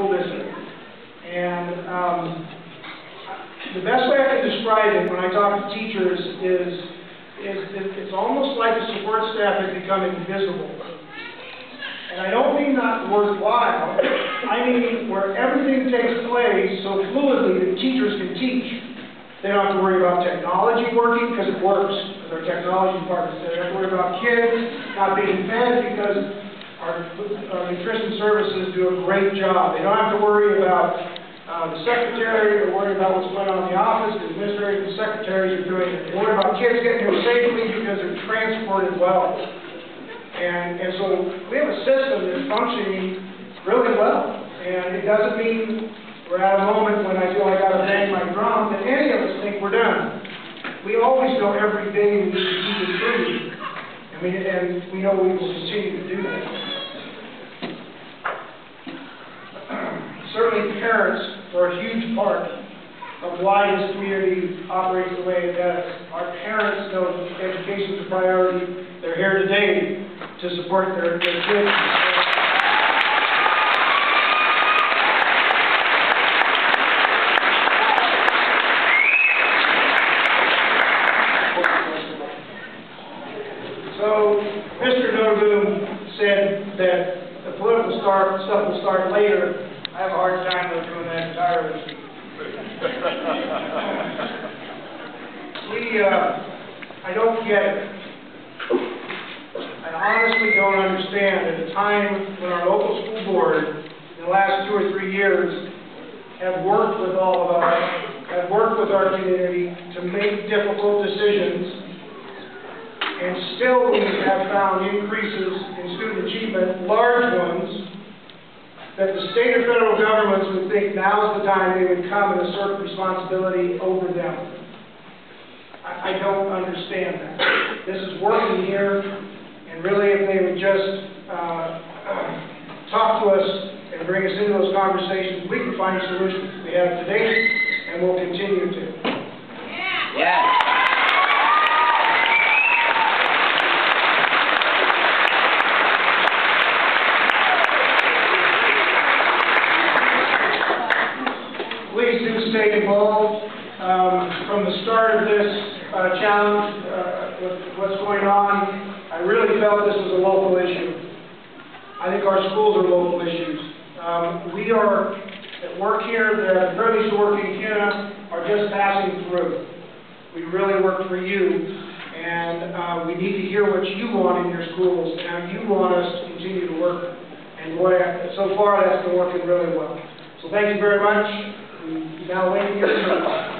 school district. And um, the best way I can describe it when I talk to teachers is, is it's almost like the support staff has become invisible. And I don't mean not worthwhile, I mean where everything takes place so fluidly that teachers can teach. They don't have to worry about technology working because it works, with our technology department. said They don't have to worry about kids not being fed because our, our nutrition services do a great job. They don't have to worry about uh, the secretary, or worry about what's going on in the office, the administrators and secretaries are doing it. They worry about kids getting here safely because they're transported well. And, and so we have a system that's functioning really well. And it doesn't mean we're at a moment when I feel I gotta bang my drum that any of us think we're done. We always know every day we need to keep improving. I mean, and we know we will continue to do that. Parents are a huge part of why this community operates the way it does. Our parents know education is a priority. They're here today to support their, their kids. So, Mr. Nodu said that the political start, stuff will start later. Have a hard time with doing that entirely. We, uh, I don't get it. I honestly don't understand at a time when our local school board, in the last two or three years, have worked with all of us, have worked with our community to make difficult decisions, and still we have found increases in student achievement, large ones, that the state or federal governments would think now is the time they would come and assert responsibility over them. I, I don't understand that. This is working here, and really if they would just, uh, talk to us and bring us into those conversations, we can find solutions. We have today, and we'll continue to. Stay involved. Um, From the start of this uh, challenge, uh, with what's going on, I really felt this was a local issue. I think our schools are local issues. Um, We are, at work here, the privilege to work in Kuna, are just passing through. We really work for you, and uh, we need to hear what you want in your schools, and how you want us to continue to work. And boy, so far, that's been working really well. So thank you very much. Now wait turn.